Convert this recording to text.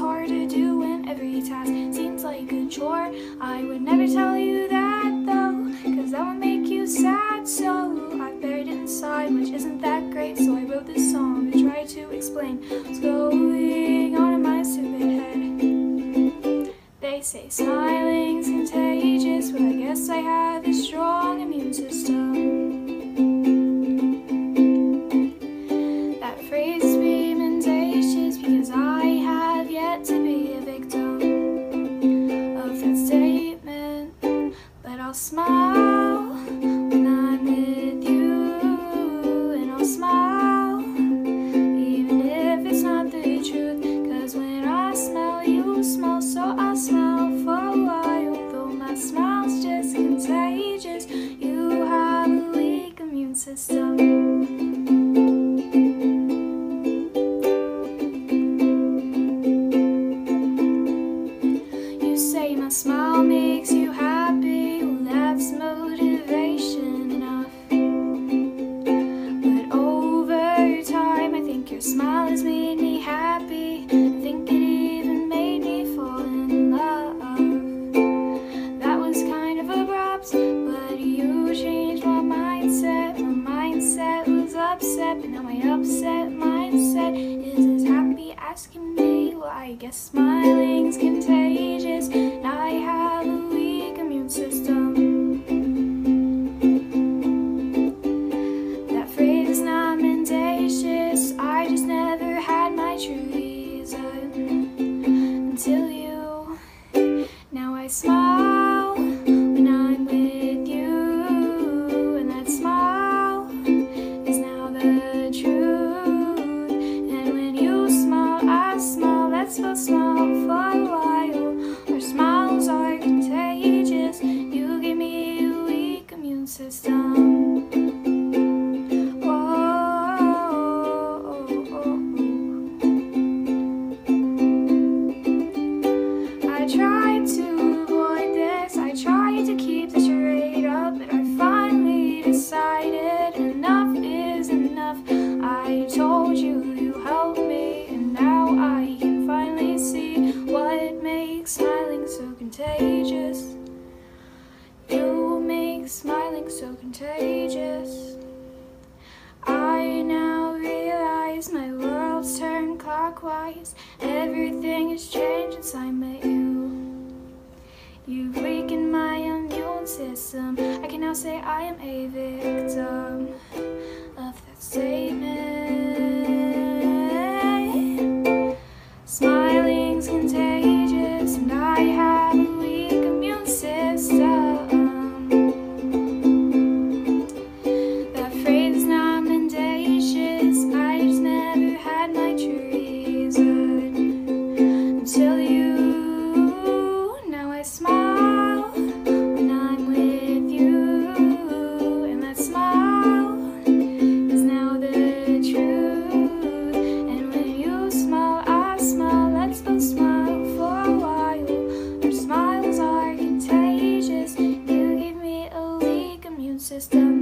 hard to do when every task seems like a chore. I would never tell you that though, cause that would make you sad. So I've buried it inside, which isn't that great. So I wrote this song to try to explain what's going on in my stupid head. They say smiling's contagious, but I guess I have so I'll smile for a while. Though my smile's just contagious, you have a weak immune system. You say my smile makes you happy, well, that's motivation enough. But over time, I think your smile is me upset, but now my upset mindset is as happy as can be. Well, I guess smiling's contagious, and I have a weak immune system. That phrase is not mendacious. I just never had my true reason until you. Now I smile you helped me, and now I can finally see what makes smiling so contagious. You make smiling so contagious. I now realize my world's turned clockwise. Everything has changed since I met you. You've weakened my immune system. I can now say I am a system.